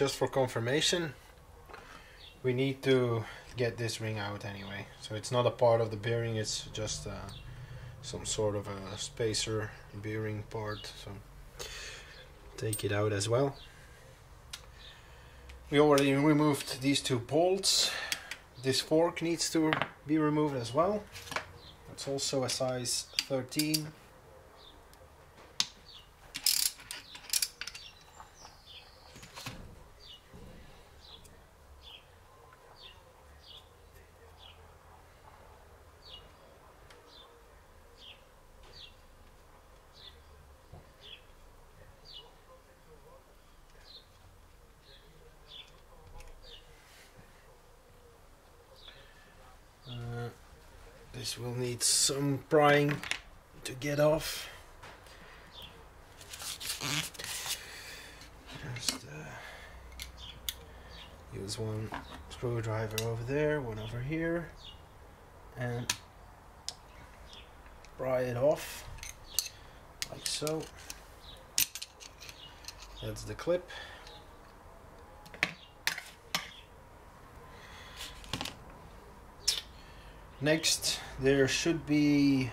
just for confirmation, we need to get this ring out anyway. So it's not a part of the bearing, it's just uh, some sort of a spacer bearing part. So take it out as well. We already removed these two bolts. This fork needs to be removed as well. It's also a size 13. This will need some prying to get off. Just uh, use one screwdriver over there, one over here, and pry it off like so. That's the clip. Next, there should be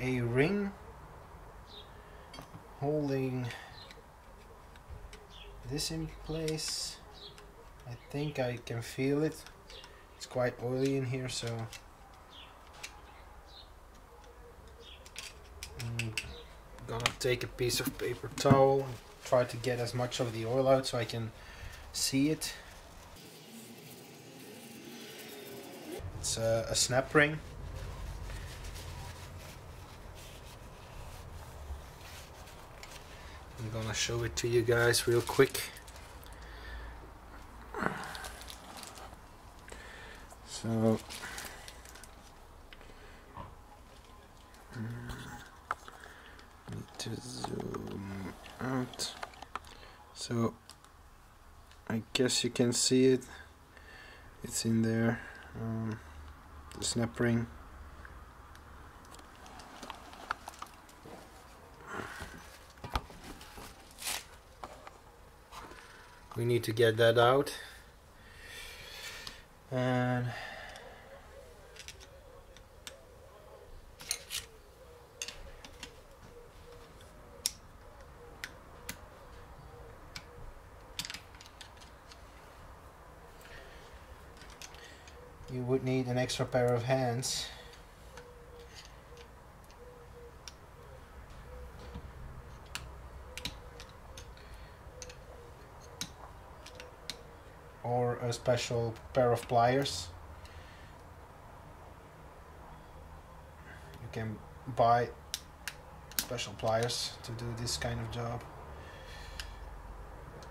a ring holding this in place. I think I can feel it. It's quite oily in here, so I'm gonna take a piece of paper towel, and try to get as much of the oil out so I can see it. It's a, a snap ring. I'm gonna show it to you guys real quick. So need to zoom out. So I guess you can see it. It's in there. Um, the snap ring. We need to get that out. And you would need an extra pair of hands. Or a special pair of pliers. You can buy special pliers to do this kind of job.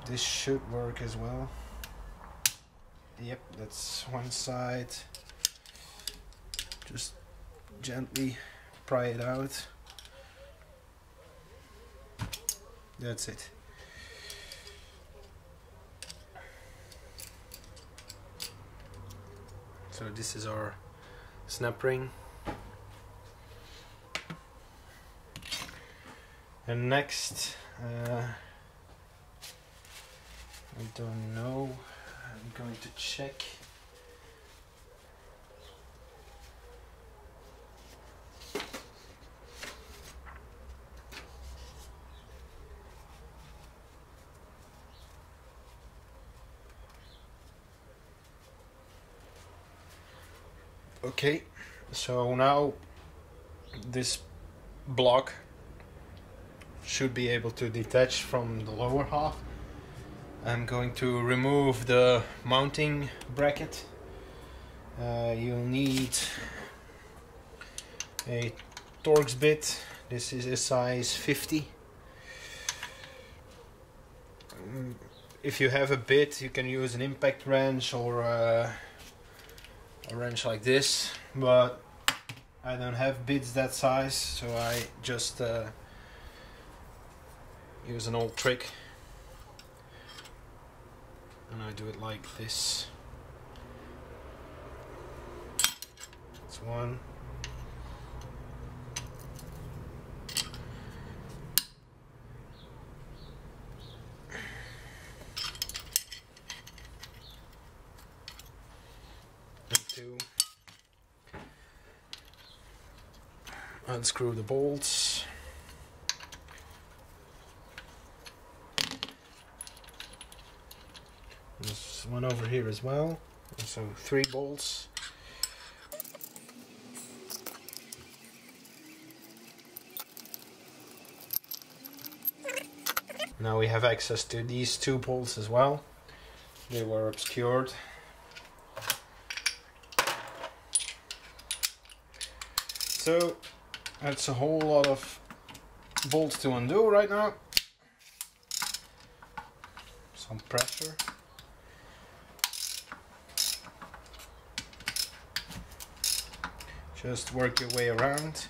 This should work as well. Yep, that's one side. Just gently pry it out. That's it. So this is our snap ring. And next, uh, I don't know. I'm going to check. Okay, so now this block should be able to detach from the lower half I'm going to remove the mounting bracket. Uh, you'll need a Torx bit. This is a size 50. Um, if you have a bit, you can use an impact wrench or a, a wrench like this, but I don't have bits that size, so I just uh, use an old trick and I do it like this. That's one. And two. Unscrew the bolts. There's one over here as well. So three bolts. Now we have access to these two bolts as well. They were obscured. So that's a whole lot of bolts to undo right now. Some pressure. Just work your way around.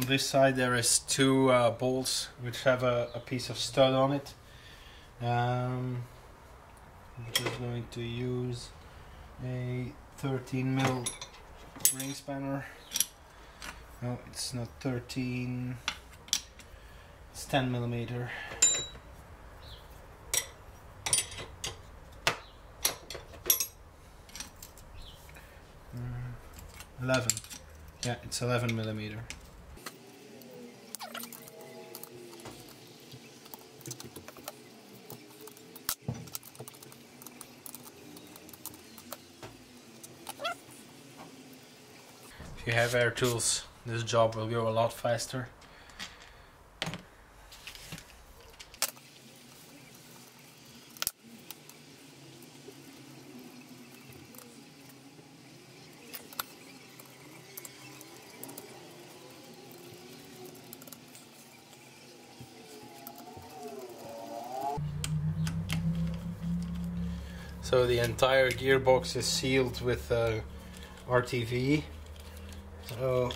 On this side there is two uh, bolts which have a, a, piece of stud on it. Um, I'm just going to use a 13 mil ring spanner. No, it's not 13. It's 10 millimeter. Mm, 11. Yeah, it's 11 millimeter. You have air tools, this job will go a lot faster. So the entire gearbox is sealed with uh, RTV so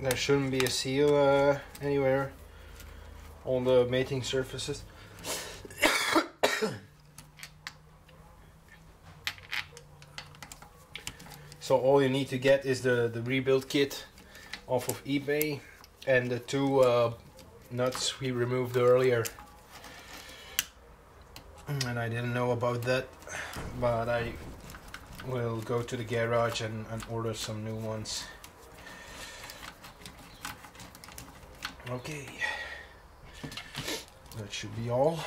there shouldn't be a seal uh, anywhere on the mating surfaces. so all you need to get is the, the rebuild kit off of eBay and the two uh, nuts we removed earlier. And I didn't know about that, but I will go to the garage and, and order some new ones. Okay, that should be all.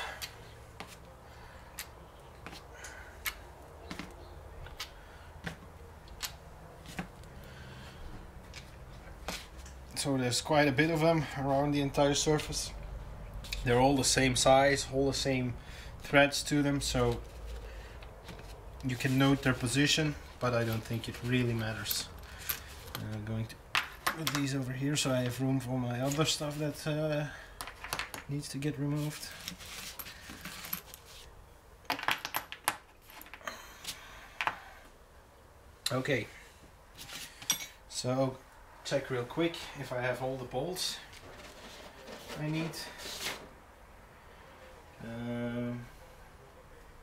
So there's quite a bit of them around the entire surface. They're all the same size, all the same threads to them, so you can note their position, but I don't think it really matters. I'm going to these over here so I have room for my other stuff that uh, needs to get removed. Okay, so check real quick if I have all the bolts I need. Um,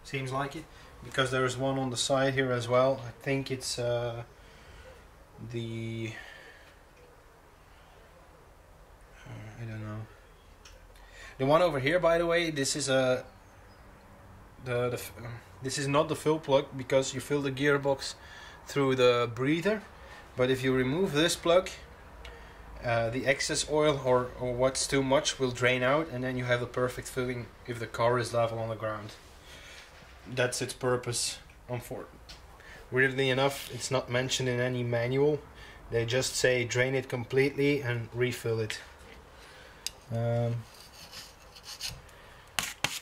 seems like it because there is one on the side here as well. I think it's uh, the I don't know. The one over here, by the way, this is a the, the this is not the fill plug because you fill the gearbox through the breather. But if you remove this plug, uh, the excess oil or, or what's too much will drain out, and then you have the perfect filling if the car is level on the ground. That's its purpose. Weirdly enough, it's not mentioned in any manual. They just say drain it completely and refill it. Um,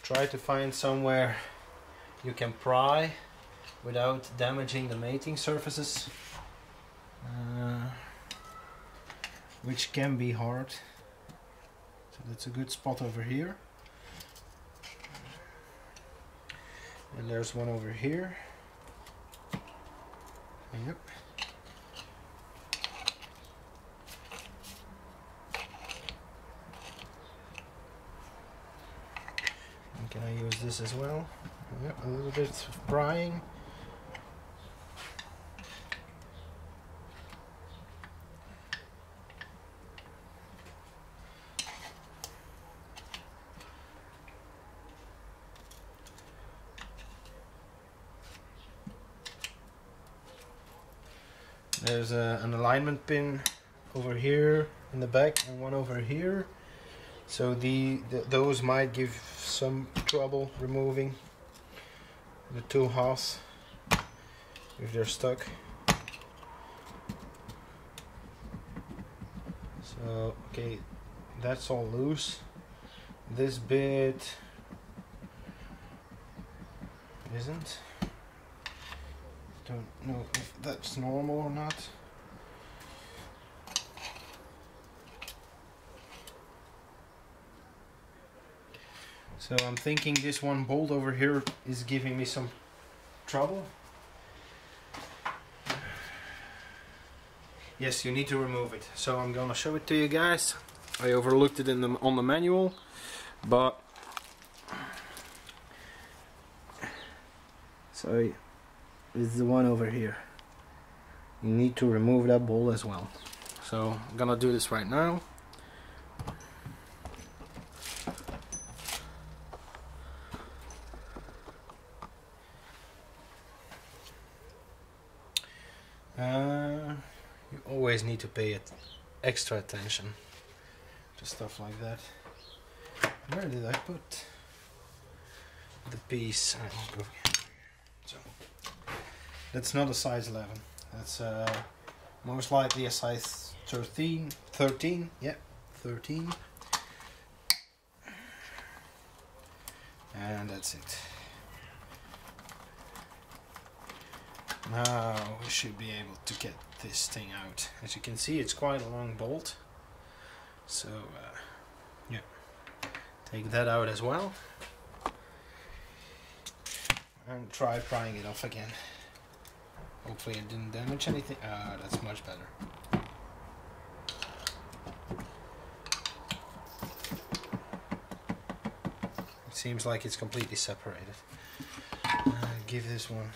try to find somewhere you can pry without damaging the mating surfaces uh, which can be hard. So that's a good spot over here. And there's one over here. Yep this as well. Yep, a little bit of prying. There's a, an alignment pin over here in the back and one over here. So the, the those might give some trouble removing the two halves if they're stuck. So okay, that's all loose. This bit isn't. Don't know if that's normal or not. So I'm thinking this one bolt over here is giving me some trouble. Yes, you need to remove it. So I'm gonna show it to you guys. I overlooked it in the on the manual, but so this is the one over here. You need to remove that bolt as well. So I'm gonna do this right now. Uh, you always need to pay it extra attention to stuff like that. Where did I put the piece? So that's not a size 11. That's uh, most likely a size 13. 13, yeah, 13. And that's it. Now we should be able to get this thing out. As you can see, it's quite a long bolt. So, uh, yeah, take that out as well. And try prying it off again. Hopefully it didn't damage anything. Ah, that's much better. It seems like it's completely separated. Uh, give this one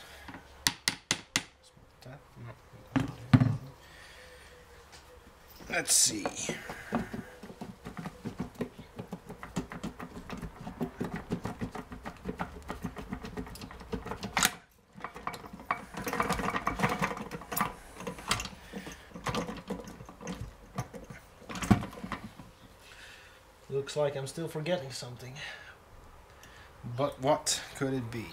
Let's see. Looks like I'm still forgetting something. But what could it be?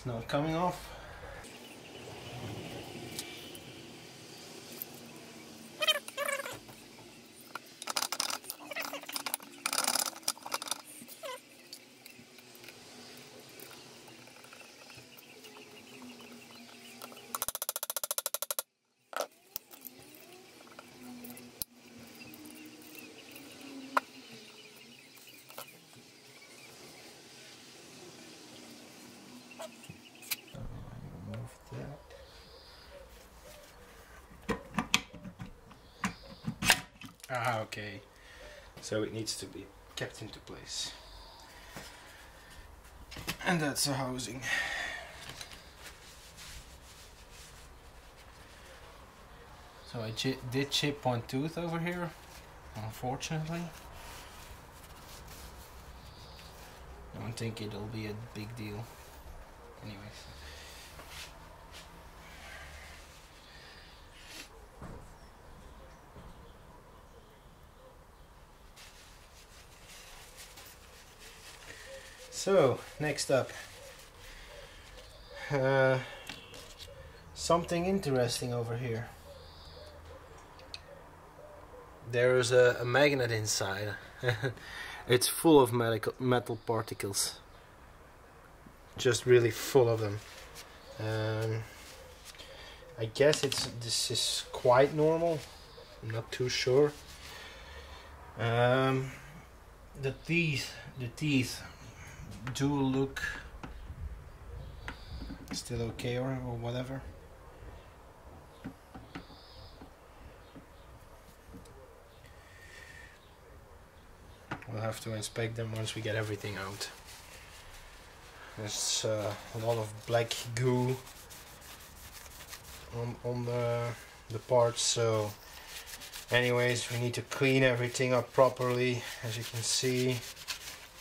It's not coming off. Ah, okay. So it needs to be kept into place. And that's a housing. So I did chip one tooth over here, unfortunately. I don't think it'll be a big deal. Anyways. So, next up. Uh, something interesting over here. There's a, a magnet inside. it's full of medical, metal particles. Just really full of them. Um, I guess it's this is quite normal. I'm not too sure. Um, the teeth, the teeth do look still okay or, or whatever. We'll have to inspect them once we get everything out. There's uh, a lot of black goo on, on the, the parts, so anyways, we need to clean everything up properly, as you can see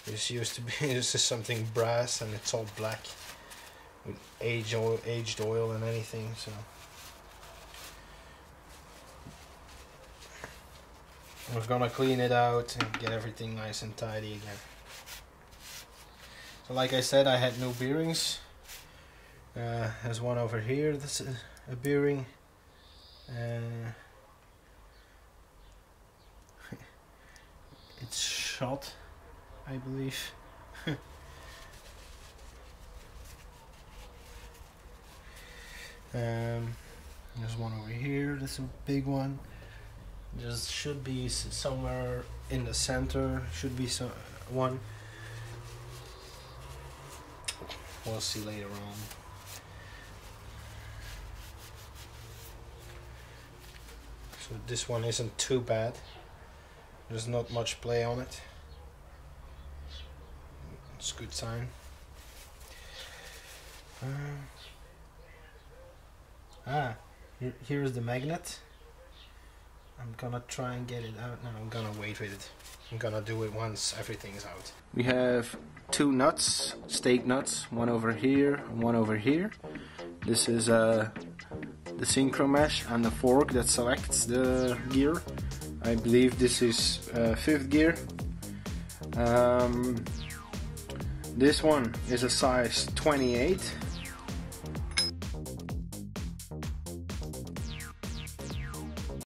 this used to be this is something brass and it's all black with aged oil, aged oil and anything so. We're gonna clean it out and get everything nice and tidy again. So like I said I had new bearings uh, there's one over here this is a bearing uh, it's shot I believe. Um, there's one over here there's a big one. There should be somewhere in the center should be some one. We'll see later on. So this one isn't too bad. There's not much play on it it's a good sign. Uh, ah here, here's the magnet. I'm gonna try and get it out now. I'm gonna wait with it. I'm gonna do it once everything is out. We have two nuts stake nuts one over here and one over here. This is uh, the synchro mesh and the fork that selects the gear. I believe this is uh, fifth gear. Um, this one is a size 28